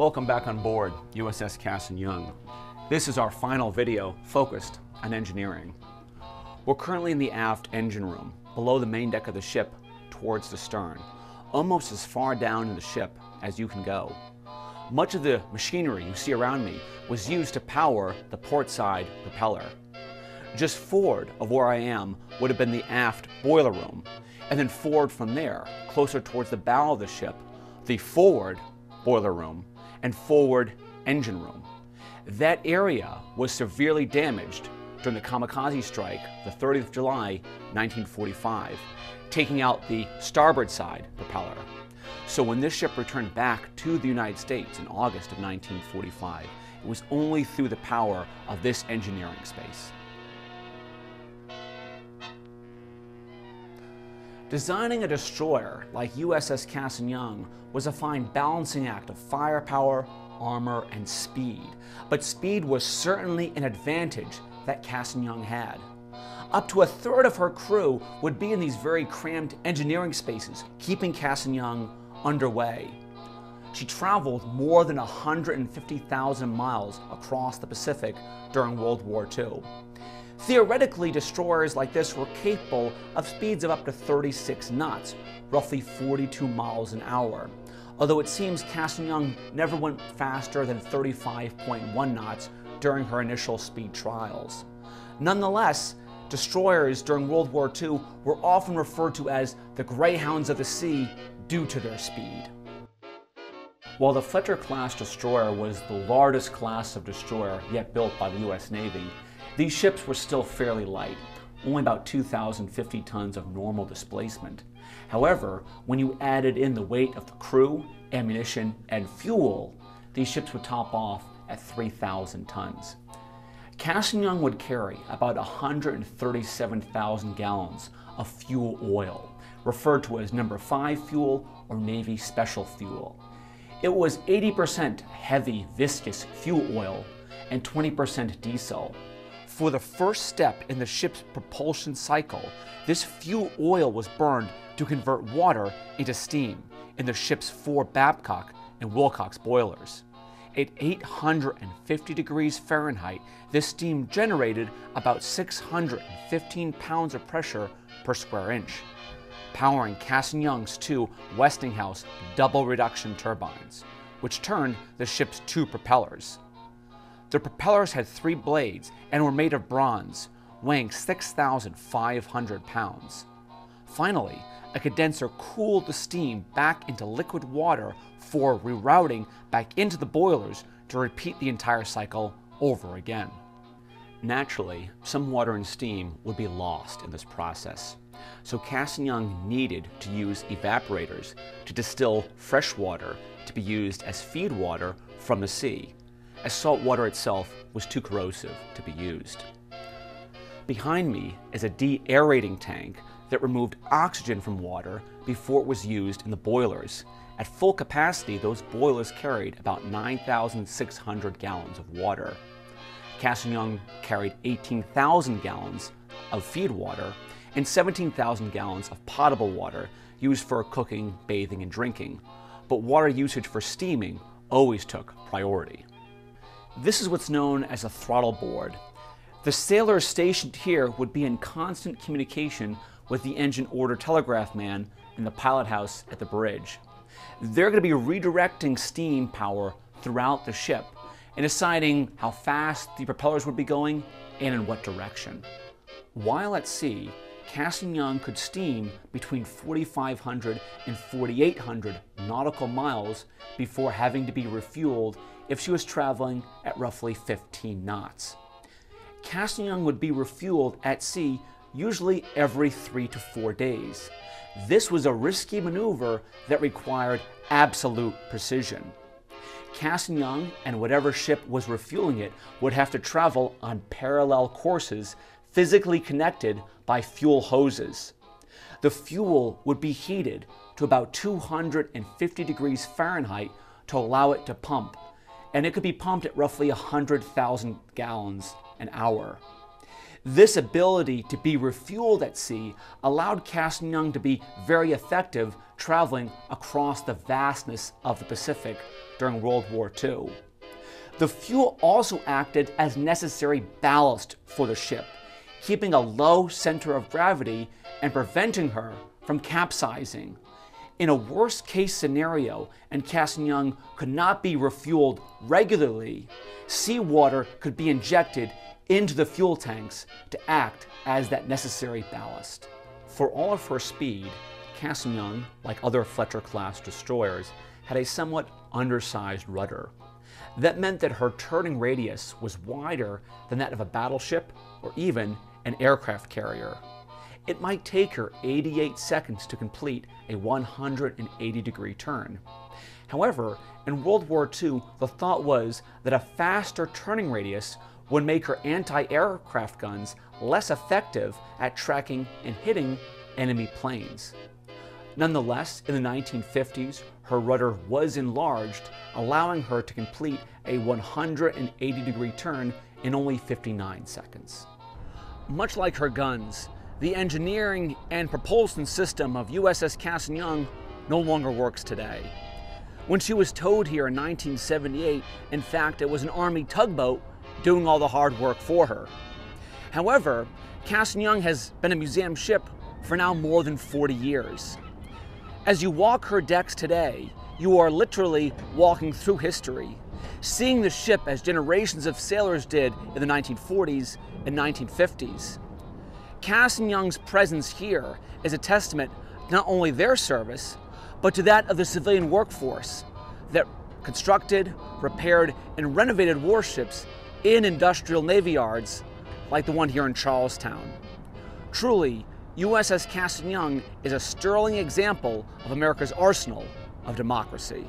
Welcome back on board USS Cassin Young. This is our final video focused on engineering. We're currently in the aft engine room, below the main deck of the ship, towards the stern, almost as far down in the ship as you can go. Much of the machinery you see around me was used to power the port side propeller. Just forward of where I am would have been the aft boiler room, and then forward from there, closer towards the bow of the ship, the forward boiler room and forward engine room. That area was severely damaged during the kamikaze strike, the 30th of July, 1945, taking out the starboard side propeller. So when this ship returned back to the United States in August of 1945, it was only through the power of this engineering space. Designing a destroyer like USS Cassin Young was a fine balancing act of firepower, armor, and speed. But speed was certainly an advantage that Cassin Young had. Up to a third of her crew would be in these very cramped engineering spaces, keeping Cassin Young underway. She traveled more than 150,000 miles across the Pacific during World War II. Theoretically, destroyers like this were capable of speeds of up to 36 knots, roughly 42 miles an hour. Although it seems Cassin Young never went faster than 35.1 knots during her initial speed trials. Nonetheless, destroyers during World War II were often referred to as the Greyhounds of the Sea due to their speed. While the Fletcher class destroyer was the largest class of destroyer yet built by the US Navy, these ships were still fairly light, only about 2,050 tons of normal displacement. However, when you added in the weight of the crew, ammunition, and fuel, these ships would top off at 3,000 tons. Cassin would carry about 137,000 gallons of fuel oil, referred to as number 5 fuel or Navy special fuel. It was 80% heavy viscous fuel oil and 20% diesel, for the first step in the ship's propulsion cycle, this fuel oil was burned to convert water into steam in the ship's four Babcock and Wilcox boilers. At 850 degrees Fahrenheit, this steam generated about 615 pounds of pressure per square inch, powering Cassin Young's two Westinghouse double reduction turbines, which turned the ship's two propellers. The propellers had three blades and were made of bronze, weighing 6,500 pounds. Finally, a condenser cooled the steam back into liquid water for rerouting back into the boilers to repeat the entire cycle over again. Naturally, some water and steam would be lost in this process, so Cassin Young needed to use evaporators to distill fresh water to be used as feed water from the sea as salt water itself was too corrosive to be used. Behind me is a de-aerating tank that removed oxygen from water before it was used in the boilers. At full capacity, those boilers carried about 9,600 gallons of water. Cassin Young carried 18,000 gallons of feed water and 17,000 gallons of potable water used for cooking, bathing, and drinking. But water usage for steaming always took priority. This is what's known as a throttle board. The sailors stationed here would be in constant communication with the engine order telegraph man in the pilot house at the bridge. They're going to be redirecting steam power throughout the ship and deciding how fast the propellers would be going and in what direction. While at sea, Young could steam between 4,500 and 4,800 nautical miles before having to be refueled if she was traveling at roughly 15 knots. Cassin Young would be refueled at sea usually every three to four days. This was a risky maneuver that required absolute precision. Cassin Young and whatever ship was refueling it would have to travel on parallel courses physically connected by fuel hoses. The fuel would be heated to about 250 degrees Fahrenheit to allow it to pump, and it could be pumped at roughly 100,000 gallons an hour. This ability to be refueled at sea allowed Young to be very effective traveling across the vastness of the Pacific during World War II. The fuel also acted as necessary ballast for the ship, keeping a low center of gravity and preventing her from capsizing. In a worst case scenario, and Cassin Young could not be refueled regularly, seawater could be injected into the fuel tanks to act as that necessary ballast. For all of her speed, Cassin Young, like other Fletcher class destroyers, had a somewhat undersized rudder. That meant that her turning radius was wider than that of a battleship or even an aircraft carrier. It might take her 88 seconds to complete a 180 degree turn. However, in World War II, the thought was that a faster turning radius would make her anti aircraft guns less effective at tracking and hitting enemy planes. Nonetheless, in the 1950s, her rudder was enlarged, allowing her to complete a 180 degree turn in only 59 seconds. Much like her guns, the engineering and propulsion system of USS Young no longer works today. When she was towed here in 1978, in fact, it was an Army tugboat doing all the hard work for her. However, Young has been a museum ship for now more than 40 years. As you walk her decks today, you are literally walking through history, seeing the ship as generations of sailors did in the 1940s and 1950s. Cassin Young's presence here is a testament not only their service, but to that of the civilian workforce that constructed, repaired, and renovated warships in industrial navy yards like the one here in Charlestown. Truly, USS Cassin Young is a sterling example of America's arsenal of democracy.